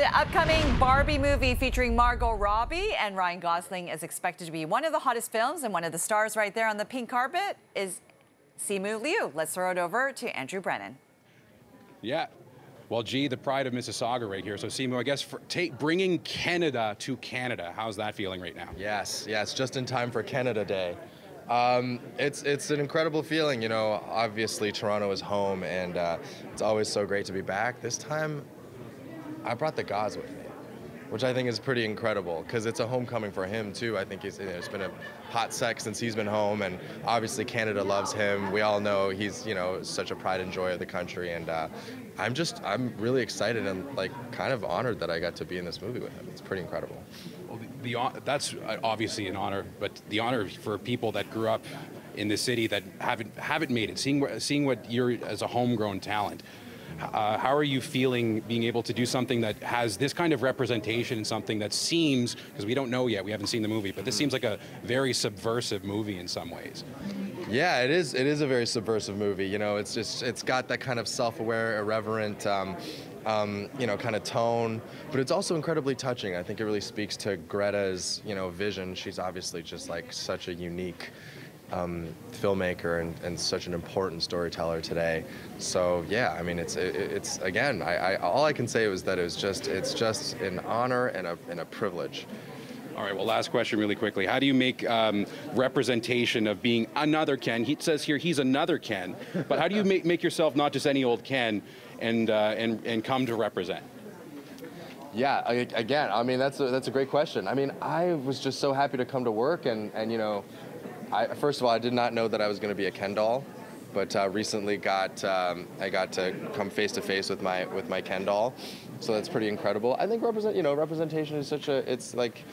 The upcoming Barbie movie featuring Margot Robbie and Ryan Gosling is expected to be one of the hottest films, and one of the stars right there on the pink carpet is Simu Liu. Let's throw it over to Andrew Brennan. Yeah. Well, gee, the pride of Mississauga right here. So, Simu, I guess for take, bringing Canada to Canada, how's that feeling right now? Yes, yes, just in time for Canada Day. Um, it's it's an incredible feeling, you know. Obviously, Toronto is home, and uh, it's always so great to be back. This time, I brought the Gos with me, which I think is pretty incredible because it's a homecoming for him too. I think he's, you know, it's been a hot sec since he's been home, and obviously Canada loves him. We all know he's you know such a pride and joy of the country, and uh, I'm just I'm really excited and like kind of honored that I got to be in this movie with him. It's pretty incredible. Well, the, the, that's obviously an honor, but the honor for people that grew up in the city that haven't haven't made it, seeing seeing what you're as a homegrown talent. Uh, how are you feeling being able to do something that has this kind of representation and something that seems, because we don't know yet, we haven't seen the movie, but this seems like a very subversive movie in some ways. Yeah, it is. It is a very subversive movie. You know, it's just it's got that kind of self-aware, irreverent, um, um, you know, kind of tone, but it's also incredibly touching. I think it really speaks to Greta's, you know, vision. She's obviously just like such a unique um, filmmaker and, and, such an important storyteller today. So yeah, I mean, it's it, it's again, I, I, all I can say was that it was just it's just an honor and a and a privilege. All right. Well, last question, really quickly. How do you make um, representation of being another Ken? He says here he's another Ken, but how do you make, make yourself not just any old Ken, and uh, and and come to represent? Yeah, again, I mean that's a, that's a great question. I mean, I was just so happy to come to work, and and you know, I, first of all, I did not know that I was going to be a Ken doll, but uh, recently got um, I got to come face to face with my with my Ken doll, so that's pretty incredible. I think represent you know representation is such a it's like.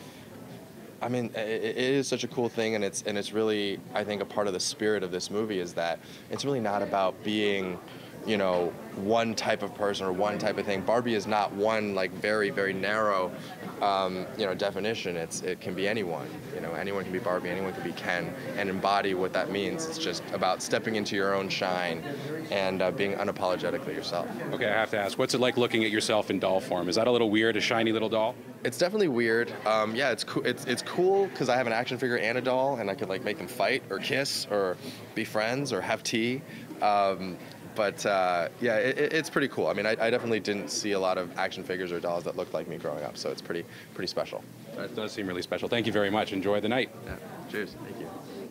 I mean, it, it is such a cool thing, and it's and it's really I think a part of the spirit of this movie is that it's really not about being you know, one type of person or one type of thing. Barbie is not one like very very narrow, um, you know, definition. It's it can be anyone. You know, anyone can be Barbie, anyone can be Ken, and embody what that means. It's just about stepping into your own shine and uh, being unapologetically yourself. Okay, I have to ask, what's it like looking at yourself in doll form? Is that a little weird, a shiny little doll? It's definitely weird. Um, yeah, it's cool. It's it's cool because I have an action figure and a doll, and I could like make them fight or kiss or be friends or have tea. Um, but uh, yeah, it, it's pretty cool. I mean, I, I, definitely didn't see a lot of action figures or dolls that looked like me growing up, so it's pretty pretty special. That does seem really special. Thank you very much. Enjoy the night. Yeah. Cheers. Thank you.